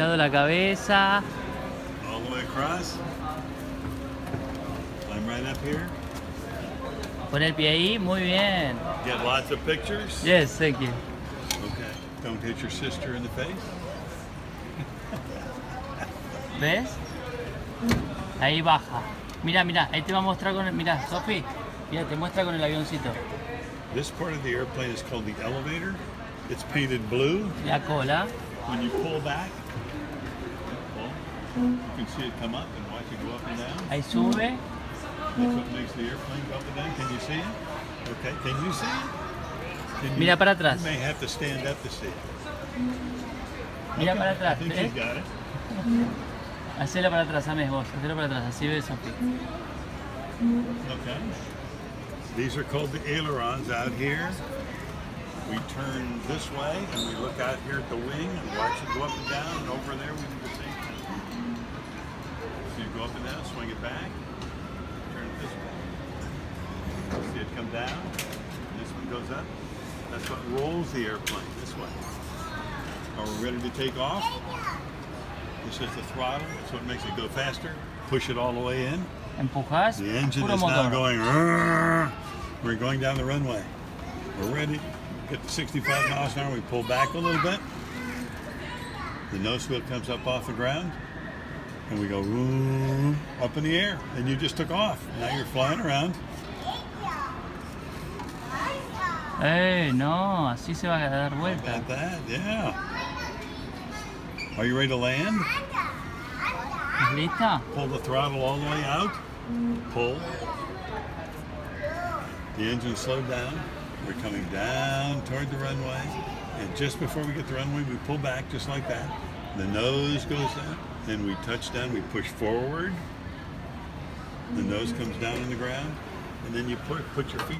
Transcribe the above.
La cabeza. All the way across. Climb right up here. Pon el pie ahí, muy bien. Get lots of pictures. Yes, thank you. Okay. Don't hit your sister in the face. ¿Ves? Ahí baja. Mira, mira, ahí te va a mostrar con el. Mira, Sofi, mira, te muestra con el avioncito. This part of the airplane is called the elevator. It's painted blue. La cola. When you pull back, you can see it come up and watch it go up and down. Ahí sube. Mm-hmm. That's what makes the airplane go up and down. Can you see it? Okay. Can you see it? Can you- para atrás. You may have to stand up to see it. Mira Okay, para I think ¿ves? ¿eh? got it. Hacela para atrás, Ames, vos. Hacela para atrás, así ves, Sofi. Okay. These are called the ailerons out here. We turn this way and we look out here at the wing and watch it go up and down. And over there we up and down, swing it back, turn it this way. See it come down. This one goes up. That's what rolls the airplane this way. Are we ready to take off? This is the throttle. That's what makes it go faster. Push it all the way in. Empujas. The engine is now going. "Rrrr." We're going down the runway. We're ready. Get to 65 miles an hour. We pull back a little bit. The nose wheel comes up off the ground, and we go up in the air. And you just took off. Now you're flying around. ¡Eh, no! Así se va a dar How vuelta. about that? Yeah. Are you ready to land? ¿Es lista? Pull the throttle all the way out. Pull. The engine slowed down. We're coming down toward the runway. And just before we get the runway, we pull back just like that. The nose goes down. Then we touch down. We push forward. The nose comes down on the ground. And then you put, put your feet